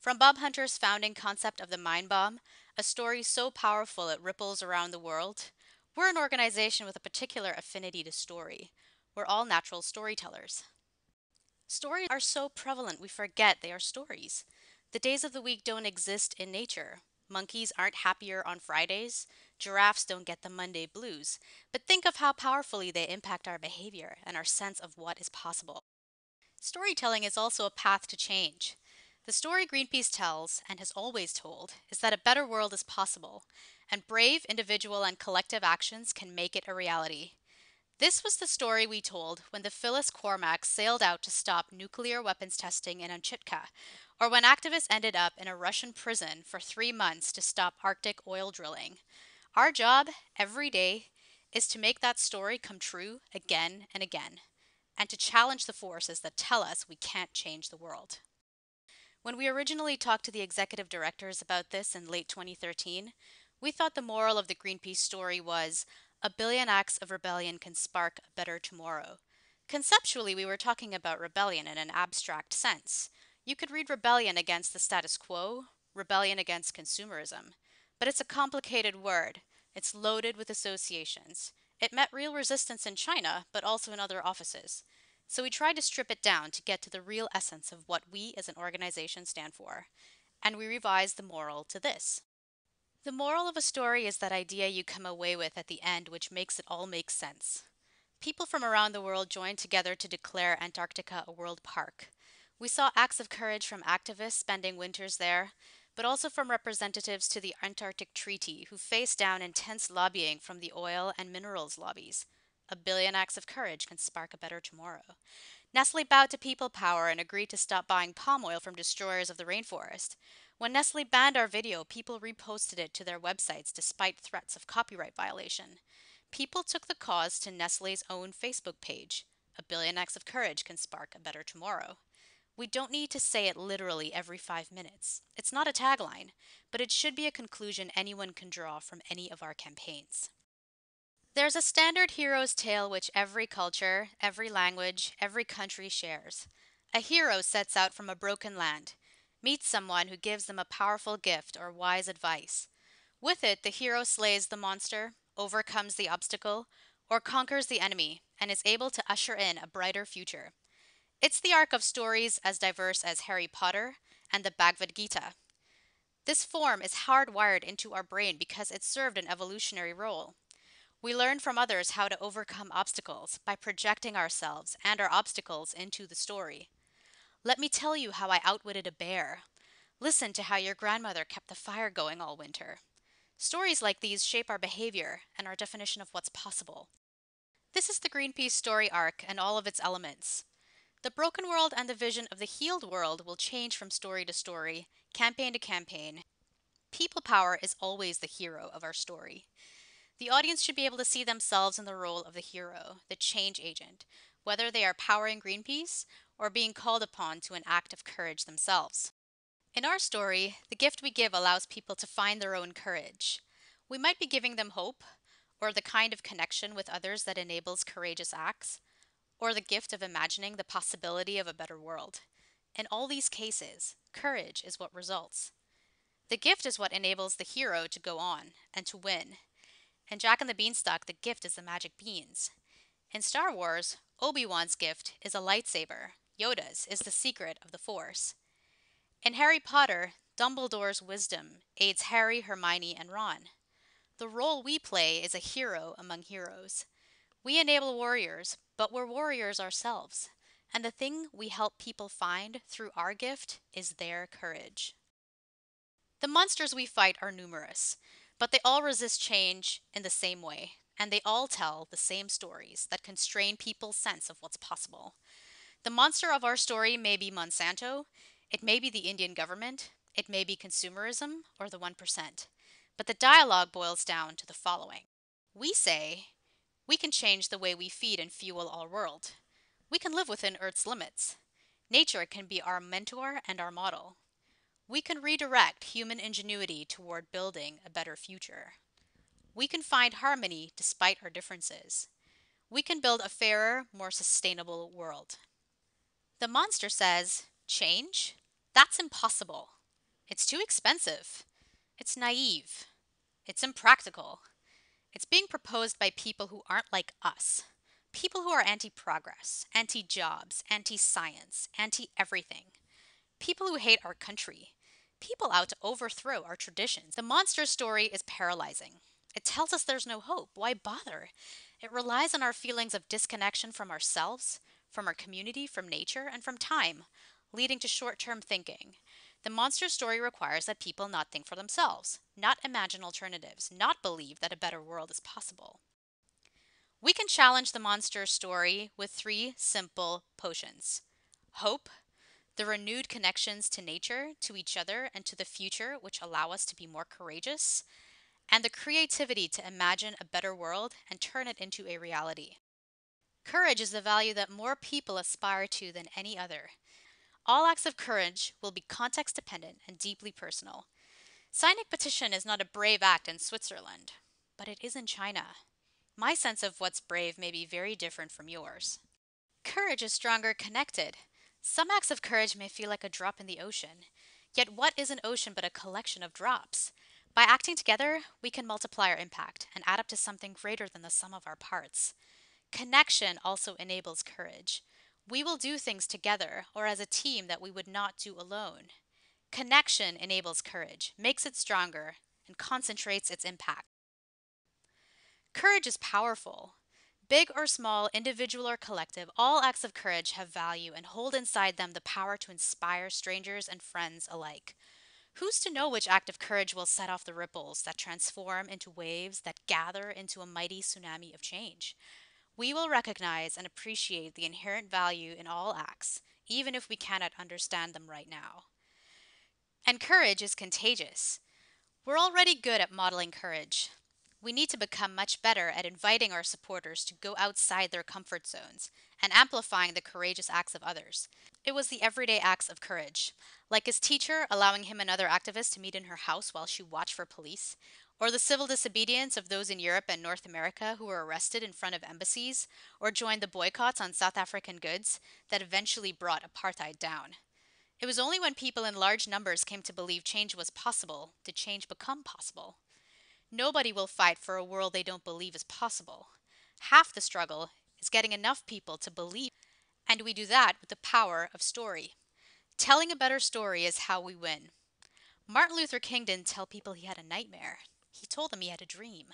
From Bob Hunter's founding concept of the mind bomb, a story so powerful it ripples around the world, we're an organization with a particular affinity to story. We're all natural storytellers. Stories are so prevalent we forget they are stories. The days of the week don't exist in nature. Monkeys aren't happier on Fridays. Giraffes don't get the Monday blues. But think of how powerfully they impact our behavior and our sense of what is possible. Storytelling is also a path to change. The story Greenpeace tells, and has always told, is that a better world is possible, and brave individual and collective actions can make it a reality. This was the story we told when the Phyllis Cormack sailed out to stop nuclear weapons testing in Amchitka, or when activists ended up in a Russian prison for three months to stop Arctic oil drilling. Our job, every day, is to make that story come true again and again, and to challenge the forces that tell us we can't change the world. When we originally talked to the executive directors about this in late 2013, we thought the moral of the Greenpeace story was a billion acts of rebellion can spark a better tomorrow. Conceptually, we were talking about rebellion in an abstract sense. You could read rebellion against the status quo, rebellion against consumerism. But it's a complicated word. It's loaded with associations. It met real resistance in China, but also in other offices. So we tried to strip it down to get to the real essence of what we as an organization stand for. And we revised the moral to this. The moral of a story is that idea you come away with at the end, which makes it all make sense. People from around the world joined together to declare Antarctica a world park. We saw acts of courage from activists spending winters there, but also from representatives to the Antarctic Treaty who faced down intense lobbying from the oil and minerals lobbies. A billion acts of courage can spark a better tomorrow. Nestle bowed to people power and agreed to stop buying palm oil from destroyers of the rainforest. When Nestle banned our video, people reposted it to their websites despite threats of copyright violation. People took the cause to Nestle's own Facebook page. A billion acts of courage can spark a better tomorrow. We don't need to say it literally every five minutes. It's not a tagline, but it should be a conclusion anyone can draw from any of our campaigns. There's a standard hero's tale which every culture, every language, every country shares. A hero sets out from a broken land meets someone who gives them a powerful gift or wise advice. With it, the hero slays the monster, overcomes the obstacle, or conquers the enemy, and is able to usher in a brighter future. It's the arc of stories as diverse as Harry Potter and the Bhagavad Gita. This form is hardwired into our brain because it served an evolutionary role. We learn from others how to overcome obstacles by projecting ourselves and our obstacles into the story. Let me tell you how I outwitted a bear. Listen to how your grandmother kept the fire going all winter. Stories like these shape our behavior and our definition of what's possible. This is the Greenpeace story arc and all of its elements. The broken world and the vision of the healed world will change from story to story, campaign to campaign. People power is always the hero of our story. The audience should be able to see themselves in the role of the hero, the change agent, whether they are powering Greenpeace or being called upon to an act of courage themselves. In our story, the gift we give allows people to find their own courage. We might be giving them hope, or the kind of connection with others that enables courageous acts, or the gift of imagining the possibility of a better world. In all these cases, courage is what results. The gift is what enables the hero to go on and to win. In Jack and the Beanstalk, the gift is the magic beans. In Star Wars, Obi Wan's gift is a lightsaber, Yoda's is the secret of the Force. In Harry Potter, Dumbledore's wisdom aids Harry, Hermione, and Ron. The role we play is a hero among heroes. We enable warriors, but we're warriors ourselves. And the thing we help people find through our gift is their courage. The monsters we fight are numerous, but they all resist change in the same way, and they all tell the same stories that constrain people's sense of what's possible. The monster of our story may be Monsanto, it may be the Indian government, it may be consumerism or the 1%. But the dialogue boils down to the following We say, we can change the way we feed and fuel our world. We can live within Earth's limits. Nature can be our mentor and our model. We can redirect human ingenuity toward building a better future. We can find harmony despite our differences. We can build a fairer, more sustainable world. The monster says, Change? That's impossible. It's too expensive. It's naive. It's impractical. It's being proposed by people who aren't like us. People who are anti progress, anti jobs, anti science, anti everything. People who hate our country. People out to overthrow our traditions. The monster story is paralyzing. It tells us there's no hope. Why bother? It relies on our feelings of disconnection from ourselves, from our community, from nature, and from time, leading to short term thinking. The monster story requires that people not think for themselves, not imagine alternatives, not believe that a better world is possible. We can challenge the monster story with three simple potions hope, the renewed connections to nature, to each other, and to the future, which allow us to be more courageous, and the creativity to imagine a better world and turn it into a reality. Courage is the value that more people aspire to than any other. All acts of courage will be context dependent and deeply personal. Signing a petition is not a brave act in Switzerland, but it is in China. My sense of what's brave may be very different from yours. Courage is stronger connected. Some acts of courage may feel like a drop in the ocean. Yet, what is an ocean but a collection of drops? By acting together, we can multiply our impact and add up to something greater than the sum of our parts. Connection also enables courage. We will do things together or as a team that we would not do alone. Connection enables courage, makes it stronger, and concentrates its impact. Courage is powerful. Big or small, individual or collective, all acts of courage have value and hold inside them the power to inspire strangers and friends alike. Who's to know which act of courage will set off the ripples that transform into waves that gather into a mighty tsunami of change? We will recognize and appreciate the inherent value in all acts, even if we cannot understand them right now. And courage is contagious. We're already good at modeling courage. We need to become much better at inviting our supporters to go outside their comfort zones and amplifying the courageous acts of others. It was the everyday acts of courage, like his teacher allowing him and other activists to meet in her house while she watched for police, or the civil disobedience of those in Europe and North America who were arrested in front of embassies or joined the boycotts on South African goods that eventually brought apartheid down. It was only when people in large numbers came to believe change was possible did change become possible. Nobody will fight for a world they don't believe is possible. Half the struggle is getting enough people to believe, and we do that with the power of story. Telling a better story is how we win. Martin Luther King didn't tell people he had a nightmare, he told them he had a dream.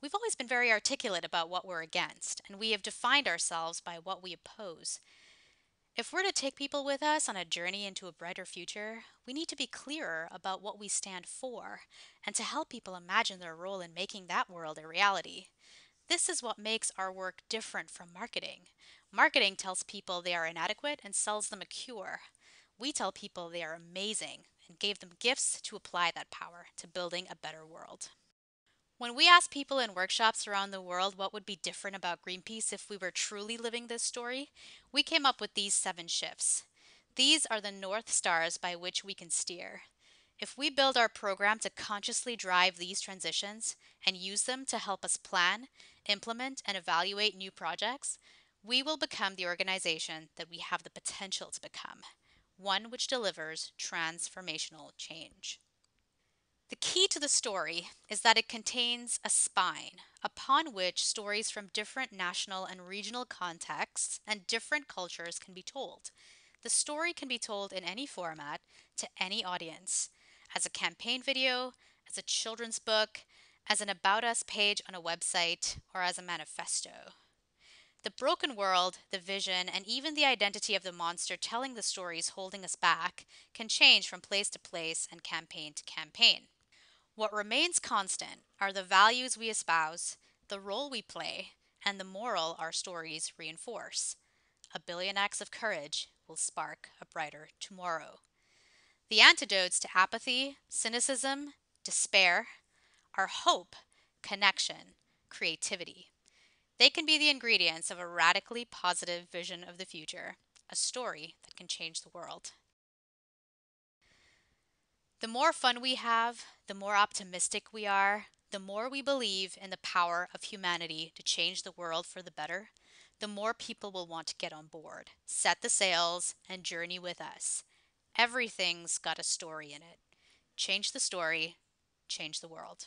We've always been very articulate about what we're against, and we have defined ourselves by what we oppose. If we're to take people with us on a journey into a brighter future, we need to be clearer about what we stand for and to help people imagine their role in making that world a reality. This is what makes our work different from marketing. Marketing tells people they are inadequate and sells them a cure. We tell people they are amazing and gave them gifts to apply that power to building a better world. When we ask people in workshops around the world what would be different about Greenpeace if we were truly living this story, we came up with these seven shifts. These are the North Stars by which we can steer. If we build our program to consciously drive these transitions and use them to help us plan, implement, and evaluate new projects, we will become the organization that we have the potential to become one which delivers transformational change. The key to the story is that it contains a spine upon which stories from different national and regional contexts and different cultures can be told. The story can be told in any format to any audience as a campaign video, as a children's book, as an About Us page on a website, or as a manifesto. The broken world, the vision, and even the identity of the monster telling the stories holding us back can change from place to place and campaign to campaign. What remains constant are the values we espouse, the role we play, and the moral our stories reinforce. A billion acts of courage will spark a brighter tomorrow. The antidotes to apathy, cynicism, despair are hope, connection, creativity. They can be the ingredients of a radically positive vision of the future, a story that can change the world. The more fun we have, the more optimistic we are, the more we believe in the power of humanity to change the world for the better, the more people will want to get on board, set the sails, and journey with us. Everything's got a story in it. Change the story, change the world.